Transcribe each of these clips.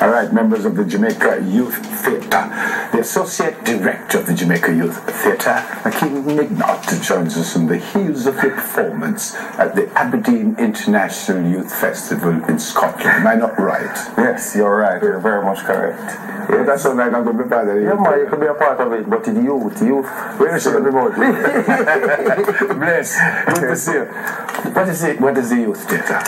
All right, members of the Jamaica Youth Theatre. The Associate Director of the Jamaica Youth Theatre, Akeem Mignot, joins us in the heels of the performance at the Aberdeen International Youth Festival in Scotland. Am I not right? Yes, you're right. You're very much correct. Yeah, that sounds like I'm going to be part of it. Yeah, man, you could be a part of it, but the youth, youth, Where should I be more? Bless. Good to see you. What is it? What is the youth?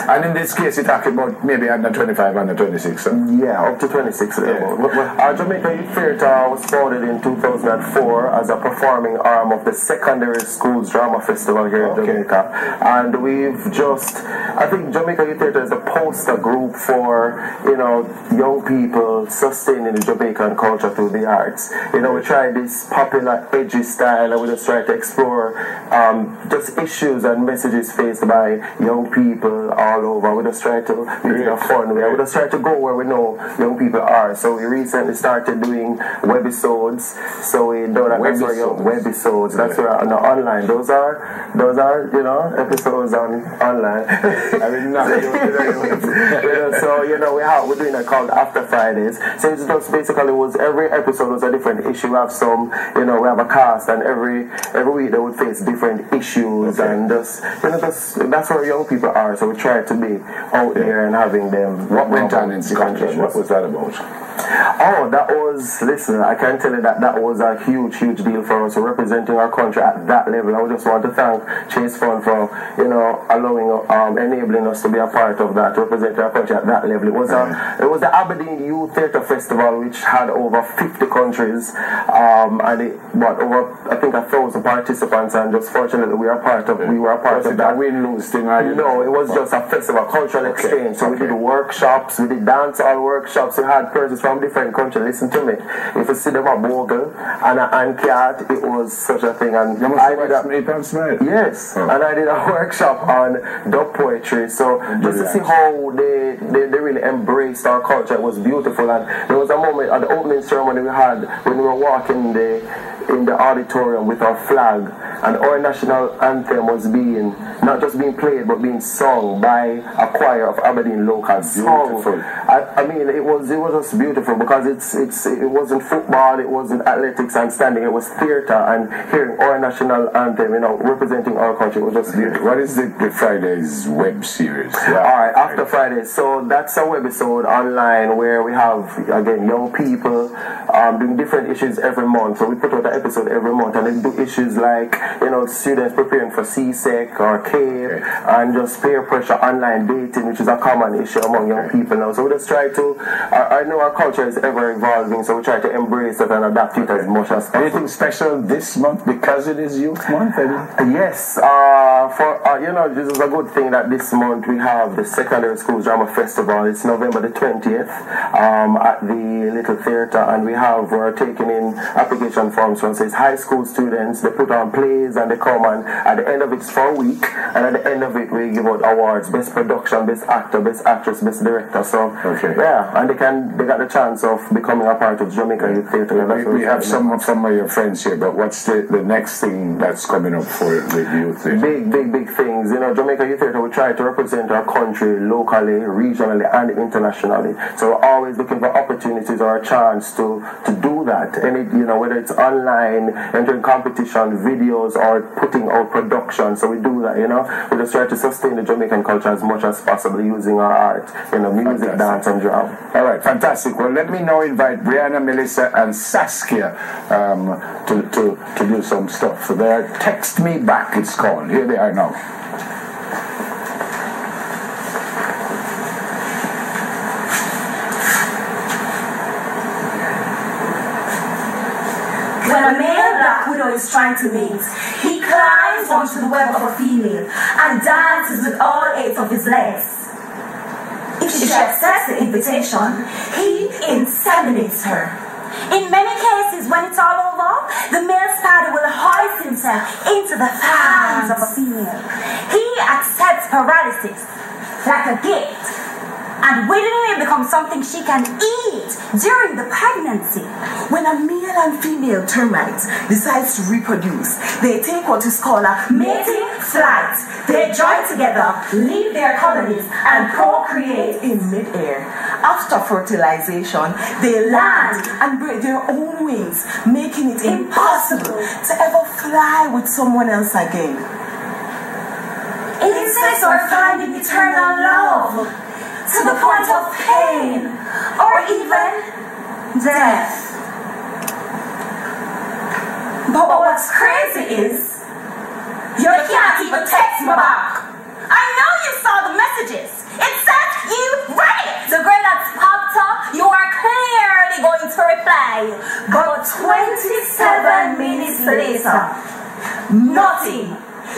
And in this case, you're talking about maybe under 25, under 26. Huh? Yeah, up to 26 level. Our uh, Jamaica Youth Theatre was founded in 2004 as a performing arm of the Secondary Schools Drama Festival here in Okay. Jamaica. And we've just, I think Jamaica Youth Theatre is a poster group for, you know, young people sustaining the Jamaican culture through the arts. You know, we try this popular, edgy style and we just try to explore um, just issues and messages faced by young people all over. We just try to make it a fun way. We just try to go where we know young people are. So we recently started doing webisodes. So we know that that's where young webisodes. That's where on the online. Those are those are you know episodes on online. I mean, not you know, so you know we have we're doing a called After Fridays. So it's just basically was every episode was a different issue. We have some you know we have a cast and every every week they would face different issues Okay. and just you know just that's where young people are. So we try to be out there and having them. What went on in Scotland? What was that about? Oh, that was, listen, I can tell you that that was a huge, huge deal for us, representing our country at that level. I just want to thank Chase Fund for, you know, allowing, um, enabling us to be a part of that, representing our country at that level. It was, a, it was the Aberdeen Youth Theatre Festival, which had over 50 countries, um, and it, what, over, I think, a thousand participants, and just fortunately we are part of, we were a part Was of that. a win-lose thing? you- No, it was just a festival, cultural Okay, exchange. So we did workshops, we did dance hall workshops. We had persons from different countries. Listen to me. If you see them a bogle and a hand cat, it was such a thing. And I did a, Smith and Smith. Yes, Oh. and I did a workshop on dub poetry. So just to see how they, they, they really embraced our culture, it was beautiful. And there was a moment at the opening ceremony we had when we were walking the in the auditorium with our flag, and our national anthem was being not just being played but being sung by a choir of Aberdeen locals. Beautiful. I, I mean, it was it was just beautiful because it's it's it wasn't football, it wasn't athletics and standing, it was theatre and hearing our national anthem, you know, representing our country. It was just beautiful. What is the, the Friday's web series? All right, after Friday. So that's a webisode online where we have again young people um, doing different issues every month. So we put out an episode every month, and they do issues like you know students preparing for CSEC or CAPE, and just peer pressure, online dating, which is a common issue among young people now. So we just try to. I, I know our culture is ever evolving, so we try to embrace it and adapt it as much as possible. Anything special this month because it is Youth Month? Yes, uh, for uh, you know, this is a good thing that this month we have the Secondary Schools Drama Festival. It's November the twentieth um, at the Little Theatre, and we have we're taking in application forms from says high school students. They put on plays and they come and at the end of it's for a week, and at the end of it we give out awards: best production, best actor, best actress, best director. So Okay. yeah, and they can they got the chance of becoming a part of Jamaica Youth Theatre. We, we have some of some of your friends here, but what's the, the next thing that's coming up for the youth? Theatre? big, big, big things. You know, Jamaica Youth Theatre, we try to represent our country locally, regionally, and internationally. So we're always looking for opportunities or a chance to, to do that. Any, you know, whether it's online, entering competition, videos, or putting out production. So we do that, you know. We just try to sustain the Jamaican culture as much as possible using our art, you know, music, Fantastic. dance, and drama. All right, fantastic. Well, let me now invite Brianna, Melissa, and Saskia um, to, to, to do some stuff. So they're Text Me Back, it's called. Here they are now. When a male black widow is trying to mate, he climbs onto the web of a female and dances with all eight of his legs. If she accepts the invitation, he inseminates her. In many cases, when it's all over, the male spider will hoist into the thighs of a female. He accepts paralysis like a gift and willingly becomes something she can eat during the pregnancy. When a male and female termite decides to reproduce, they take what is called a Mating flight. They join together, leave their colonies, and procreate. in midair. After fertilization, they land and break their own wings, making it impossible to ever fly with someone else again. Insects are finding eternal love to the point of pain or even death. But what's crazy is you can't even text me back. I know you saw the messages. It said you read it. The girl that's popped up, you are clearly going to reply. But 27 minutes later, nothing.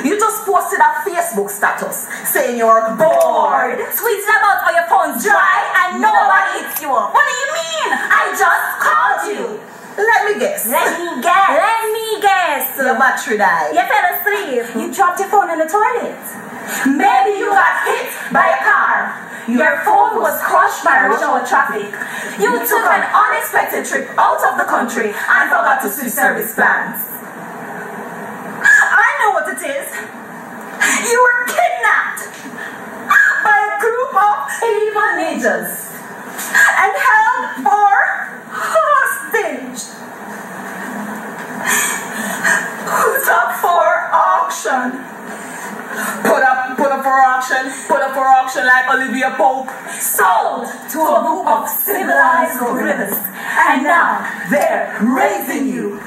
You just posted a Facebook status saying you're bored. Tweeting about how your phone's dry and nobody hits you up. What do you mean? I just called you. Let me guess. Let me guess. Let me guess. Your battery died. You fell asleep. You dropped your phone in the toilet. Maybe you got hit by a car. Your phone was crushed by rush hour traffic. You took an unexpected trip out of the country and forgot to switch service plans. I know what it is. You were kidnapped by a group of evil ninjas and held for hostage. Put up for auction. Put up, put up for auction, put up for auction like Olivia Pope. sold to a group of civilized gorillas, and now they're raising you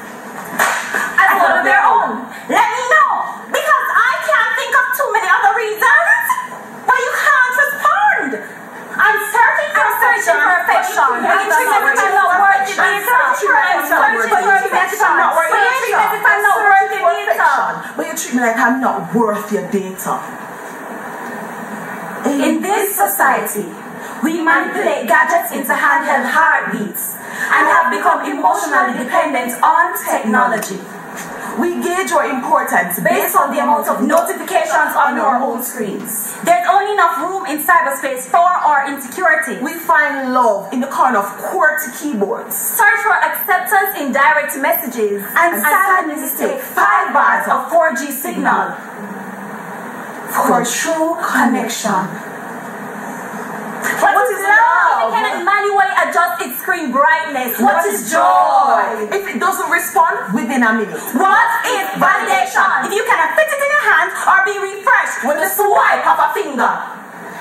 as one of their own. Let me know, because I can't think of too many other reasons why you can't respond. I'm searching for searching for affection. But you treat me as if I'm not worth it. I'm searching for affection. But you treat me as if I'm not worth it either. But like I'm not worth your data. In this society, we manipulate gadgets into handheld heartbeats and have become emotionally dependent on technology We gauge your importance based on the amount of notifications on our home screens. There's only enough room in cyberspace for our insecurity. We find love in the corner of QWERTY keyboards. search for acceptance in direct messages and, And mistake five bars of 4G signal for true connection. What is love? It cannot manually adjust its screen brightness. What is joy? If it doesn't respond within a minute. What is validation? If you cannot fit it in your hand or be refreshed with the swipe of a finger.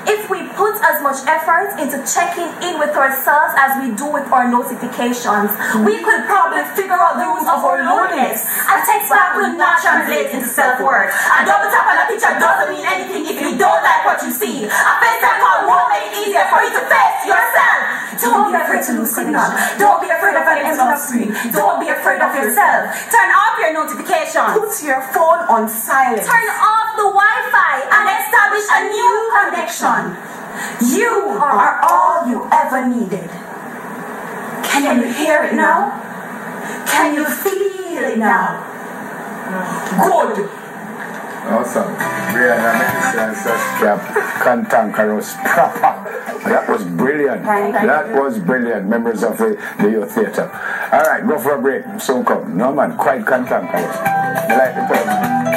If we put as much effort into checking in with ourselves as we do with our notifications, we could probably figure out the roots of our loneliness. A text back will not translate into self-worth. A double tap on a picture doesn't mean anything if you don't like what you see. A FaceTime call won't make it easier for you to face yourself. Don't be afraid to lose signal. Don't be afraid of an empty screen. Don't be afraid of yourself. Turn off your notifications. Put your phone on silent. Turn off the Wi-Fi connection. You are all you ever needed. Can you hear it now? Can you feel it now? Good. Awesome. Brianna Medicine Saskia Cantankerous proper. That was brilliant. That was brilliant. Members of the, the youth theatre. All right, go for a break. Soon come. No man, quite cantankerous. You like the person?